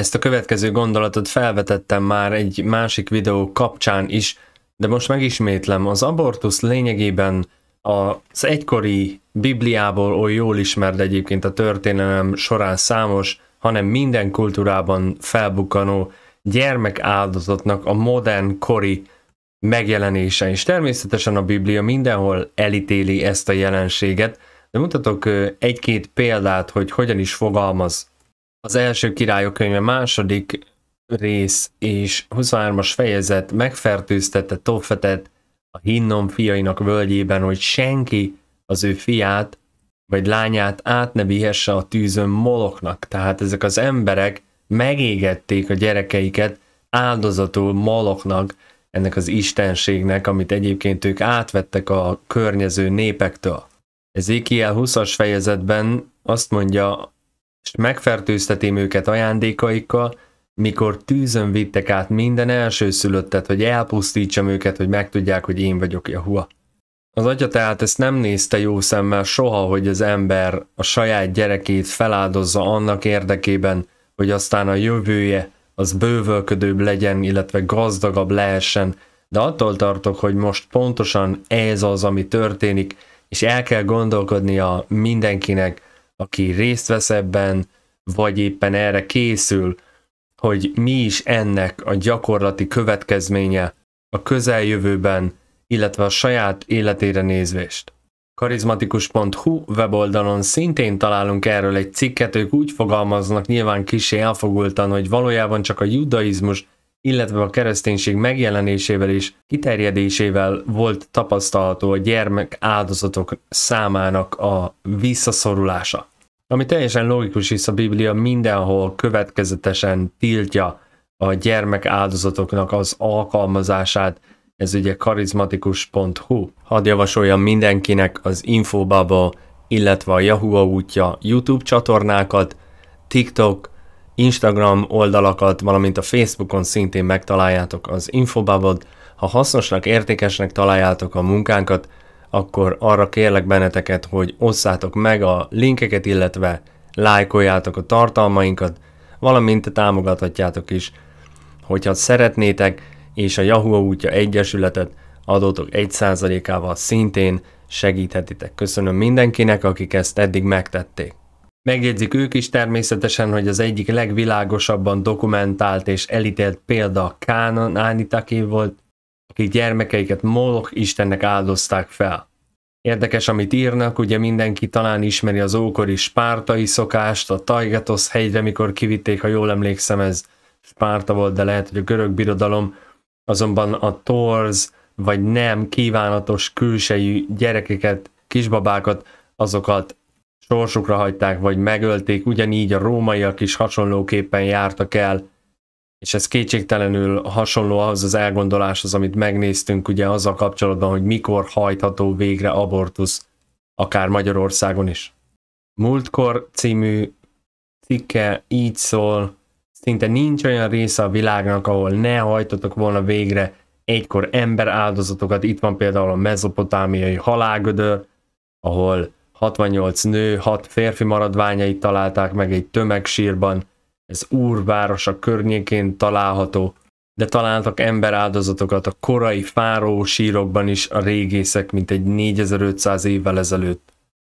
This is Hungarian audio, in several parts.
Ezt a következő gondolatot felvetettem már egy másik videó kapcsán is, de most megismétlem, az abortusz lényegében az egykori Bibliából oly jól ismert egyébként a történelem során számos, hanem minden kultúrában felbukkanó gyermek áldozatnak a modern kori megjelenése, és természetesen a Biblia mindenhol elítéli ezt a jelenséget, de mutatok egy-két példát, hogy hogyan is fogalmaz. Az első királyok könyve második rész és 23-as fejezet megfertőztette Toffetet a Hinnom fiainak völgyében, hogy senki az ő fiát vagy lányát át ne vihesse a tűzön moloknak. Tehát ezek az emberek megégették a gyerekeiket áldozatul moloknak, ennek az istenségnek, amit egyébként ők átvettek a környező népektől. Ezekiel 20-as fejezetben azt mondja, és megfertőztetém őket ajándékaikkal, mikor tűzön vittek át minden elsőszülöttet, hogy elpusztítsam őket, hogy megtudják, hogy én vagyok Jahua. Az atya tehát ezt nem nézte jó szemmel soha, hogy az ember a saját gyerekét feláldozza annak érdekében, hogy aztán a jövője az bővölködőbb legyen, illetve gazdagabb lehessen, de attól tartok, hogy most pontosan ez az, ami történik, és el kell gondolkodnia mindenkinek, aki részt vesz ebben, vagy éppen erre készül, hogy mi is ennek a gyakorlati következménye a közeljövőben, illetve a saját életére nézvést. Karizmatikus.hu weboldalon szintén találunk erről egy cikket, ők úgy fogalmaznak nyilván kisé elfogultan, hogy valójában csak a judaizmus, illetve a kereszténység megjelenésével és kiterjedésével volt tapasztalható a gyermek áldozatok számának a visszaszorulása. Ami teljesen logikus, hisz a Biblia mindenhol következetesen tiltja a gyermek áldozatoknak az alkalmazását, ez ugye karizmatikus.hu. Hadd javasoljam mindenkinek az Infobaba, illetve a Yahoo útja YouTube csatornákat, TikTok, Instagram oldalakat, valamint a Facebookon szintén megtaláljátok az Infobabot. Ha hasznosnak, értékesnek találjátok a munkánkat, akkor arra kérlek benneteket, hogy osszátok meg a linkeket, illetve lájkoljátok a tartalmainkat, valamint támogathatjátok is. Hogyha szeretnétek, és a Yahoo útja egyesületet adótok 1%-ával szintén segíthetitek. Köszönöm mindenkinek, akik ezt eddig megtették. Megjegyzik ők is természetesen, hogy az egyik legvilágosabban dokumentált és elítélt példa Kánan Ánitaké volt, akik gyermekeiket Moloch Istennek áldozták fel. Érdekes, amit írnak, ugye mindenki talán ismeri az ókori spártai szokást, a Tajgatosz hegyre, mikor kivitték, ha jól emlékszem, ez Spárta volt, de lehet, hogy a görög birodalom, azonban a torz, vagy nem kívánatos külsejű gyerekeket, kisbabákat, azokat sorsukra hagyták, vagy megölték, ugyanígy a rómaiak is hasonlóképpen jártak el, és ez kétségtelenül hasonló ahhoz az elgondoláshoz, amit megnéztünk ugye azzal kapcsolatban, hogy mikor hajtható végre abortusz, akár Magyarországon is. Múltkor című cikke így szól, szinte nincs olyan része a világnak, ahol ne hajtottak volna végre egykor ember áldozatokat. Itt van például a mezopotámiai halálgödör, ahol 68 nő, 6 férfi maradványait találták meg egy tömegsírban, ez Úr városa környékén található, de találtak emberáldozatokat a korai fáró sírokban is a régészek, mint egy 4500 évvel ezelőtt.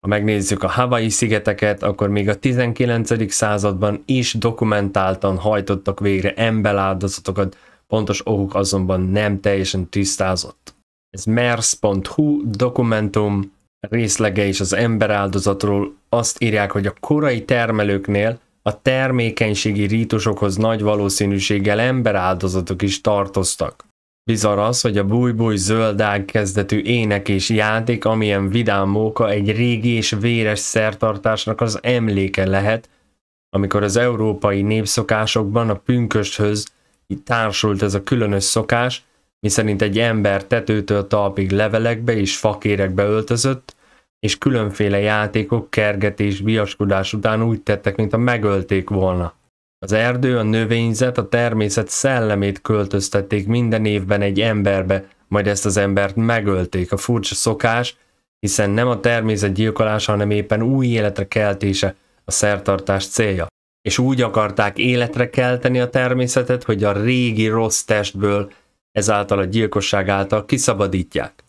Ha megnézzük a Hawaii szigeteket, akkor még a 19. században is dokumentáltan hajtottak végre emberáldozatokat, pontos okuk azonban nem teljesen tisztázott. Ez mers.hu dokumentum részlege is az emberáldozatról azt írják, hogy a korai termelőknél a termékenységi rítusokhoz nagy valószínűséggel emberáldozatok is tartoztak. Bizarr az, hogy a bújbúj zöldág kezdetű ének és játék, amilyen vidám móka egy régi és véres szertartásnak az emléke lehet, amikor az európai népszokásokban a pünkösthöz társult ez a különös szokás, miszerint egy ember tetőtől talpig levelekbe és fakérekbe öltözött, és különféle játékok, kergetés, viaskodás után úgy tettek, mint a megölték volna. Az erdő, a növényzet, a természet szellemét költöztették minden évben egy emberbe, majd ezt az embert megölték. A furcsa szokás, hiszen nem a természet gyilkolása, hanem éppen új életre keltése a szertartás célja. és úgy akarták életre kelteni a természetet, hogy a régi rossz testből ezáltal a gyilkosság által kiszabadítják.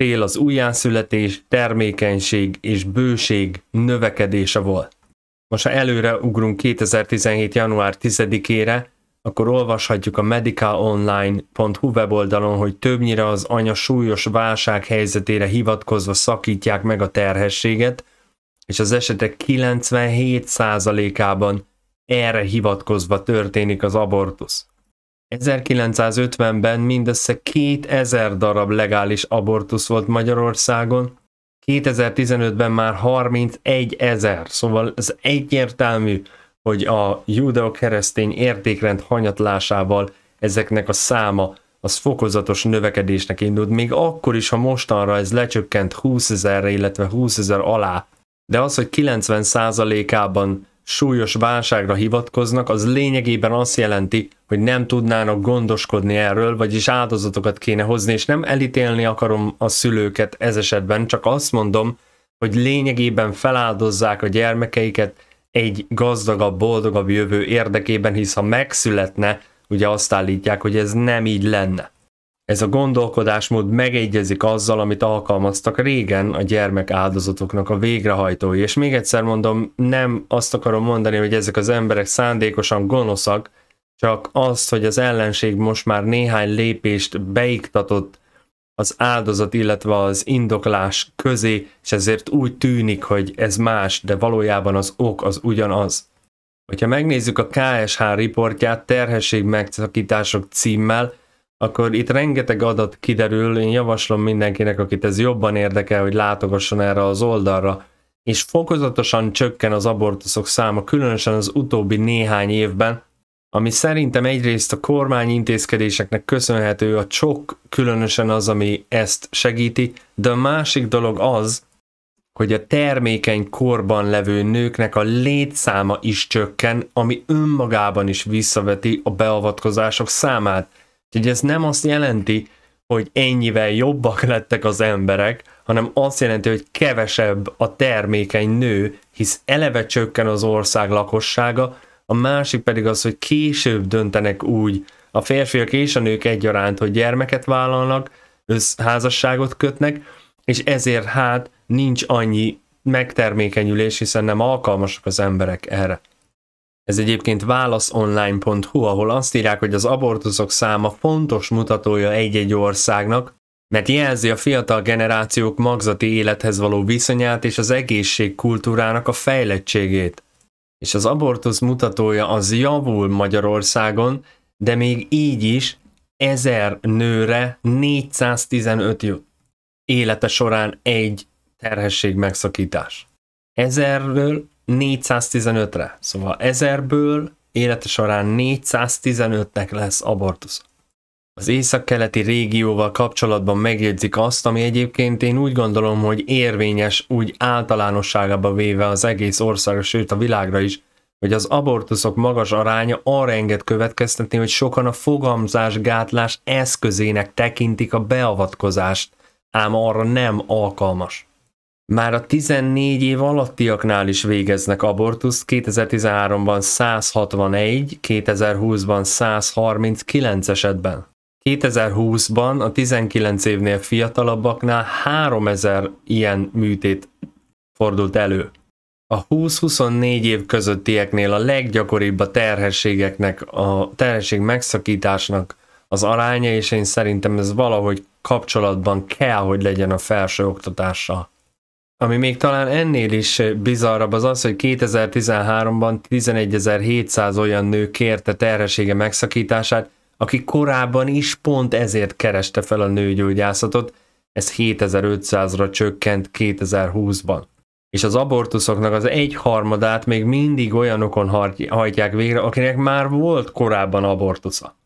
Cél az újjászületés, termékenység és bőség növekedése volt. Most ha előre ugrunk 2017. január 10-ére, akkor olvashatjuk a medicalonline.hu weboldalon, hogy többnyire az anya súlyos válság helyzetére hivatkozva szakítják meg a terhességet, és az esetek 97%-ában erre hivatkozva történik az abortusz. 1950-ben mindössze 2000 darab legális abortusz volt Magyarországon, 2015-ben már 31 ezer, szóval ez egyértelmű, hogy a judeo-keresztény értékrend hanyatlásával ezeknek a száma az fokozatos növekedésnek indult, még akkor is, ha mostanra ez lecsökkent 20 ezerre, illetve 20 ezer alá. De az, hogy 90%-ában súlyos válságra hivatkoznak, az lényegében azt jelenti, hogy nem tudnának gondoskodni erről, vagyis áldozatokat kéne hozni, és nem elítélni akarom a szülőket ez esetben, csak azt mondom, hogy lényegében feláldozzák a gyermekeiket egy gazdagabb, boldogabb jövő érdekében, hisz ha megszületne, ugye azt állítják, hogy ez nem így lenne. Ez a gondolkodásmód megegyezik azzal, amit alkalmaztak régen a gyermek áldozatoknak a végrehajtói. És még egyszer mondom, nem azt akarom mondani, hogy ezek az emberek szándékosan gonoszak, csak azt, hogy az ellenség most már néhány lépést beiktatott az áldozat, illetve az indoklás közé, és ezért úgy tűnik, hogy ez más, de valójában az ok az ugyanaz. Hogyha megnézzük a KSH riportját terhesség megszakítások címmel, akkor itt rengeteg adat kiderül, én javaslom mindenkinek, akit ez jobban érdekel, hogy látogasson erre az oldalra, és fokozatosan csökken az abortuszok száma, különösen az utóbbi néhány évben, ami szerintem egyrészt a kormány intézkedéseknek köszönhető, a csok különösen az, ami ezt segíti, de a másik dolog az, hogy a termékeny korban levő nőknek a létszáma is csökken, ami önmagában is visszaveti a beavatkozások számát. Úgyhogy ez nem azt jelenti, hogy ennyivel jobbak lettek az emberek, hanem azt jelenti, hogy kevesebb a termékeny nő, hisz eleve csökken az ország lakossága, a másik pedig az, hogy később döntenek úgy a férfiak és a nők egyaránt, hogy gyermeket vállalnak, házasságot kötnek, és ezért hát nincs annyi megtermékenyülés, hiszen nem alkalmasak az emberek erre. Ez egyébként válaszonline.hu, ahol azt írják, hogy az abortuszok száma fontos mutatója egy-egy országnak, mert jelzi a fiatal generációk magzati élethez való viszonyát és az egészségkultúrának a fejlettségét. És az abortusz mutatója az javul Magyarországon, de még így is ezer nőre 415 jut. Élete során egy terhesség megszakítás. Ezerről 415-re. Szóval ezerből élete során 415-nek lesz abortusz. Az északkeleti régióval kapcsolatban megjegyzik azt, ami egyébként én úgy gondolom, hogy érvényes úgy általánosságába véve az egész országra, sőt a világra is, hogy az abortuszok magas aránya arra enged következtetni, hogy sokan a fogamzásgátlás eszközének tekintik a beavatkozást, ám arra nem alkalmas. Már a 14 év alattiaknál is végeznek abortuszt, 2013-ban 161, 2020-ban 139 esetben. 2020-ban a 19 évnél fiatalabbaknál 3000 ilyen műtét fordult elő. A 20-24 év közöttieknél a leggyakoribb a terhességeknek, a terhesség megszakításnak az aránya, és én szerintem ez valahogy kapcsolatban kell, hogy legyen a felső oktatással. Ami még talán ennél is bizarrabb az az, hogy 2013-ban 11.700 olyan nő kérte terhessége megszakítását, aki korábban is pont ezért kereste fel a nőgyógyászatot, ez 7500-ra csökkent 2020-ban. És az abortuszoknak az egyharmadát még mindig olyanokon hajtják végre, akinek már volt korábban abortusza.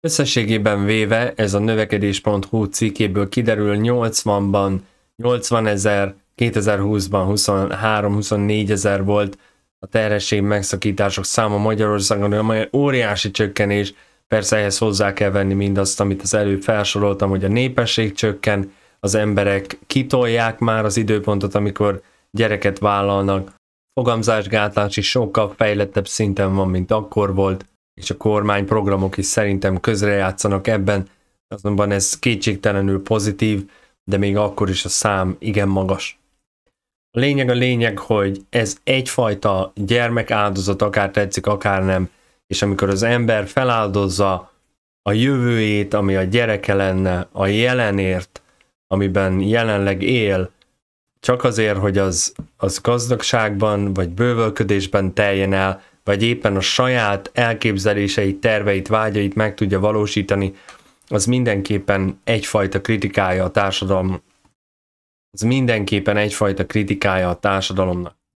Összességében véve ez a növekedés.hu cikkéből kiderül 80-ban 80 ezer 2020-ban 23-24 ezer volt a terhesség megszakítások száma Magyarországon, amely óriási csökkenés, persze ehhez hozzá kell venni mindazt, amit az előbb felsoroltam, hogy a népesség csökken, az emberek kitolják már az időpontot, amikor gyereket vállalnak, fogamzásgátlás is sokkal fejlettebb szinten van, mint akkor volt, és a kormány programok is szerintem közrejátszanak ebben, azonban ez kétségtelenül pozitív, de még akkor is a szám igen magas. A lényeg a lényeg, hogy ez egyfajta gyermekáldozat, akár tetszik, akár nem, és amikor az ember feláldozza a jövőjét, ami a gyereke lenne, a jelenért, amiben jelenleg él, csak azért, hogy az, az gazdagságban vagy bővölködésben teljen el, vagy éppen a saját elképzeléseit, terveit, vágyait meg tudja valósítani, az mindenképpen egyfajta kritikája a társadalom. Az mindenképpen egyfajta kritikája a társadalomnak.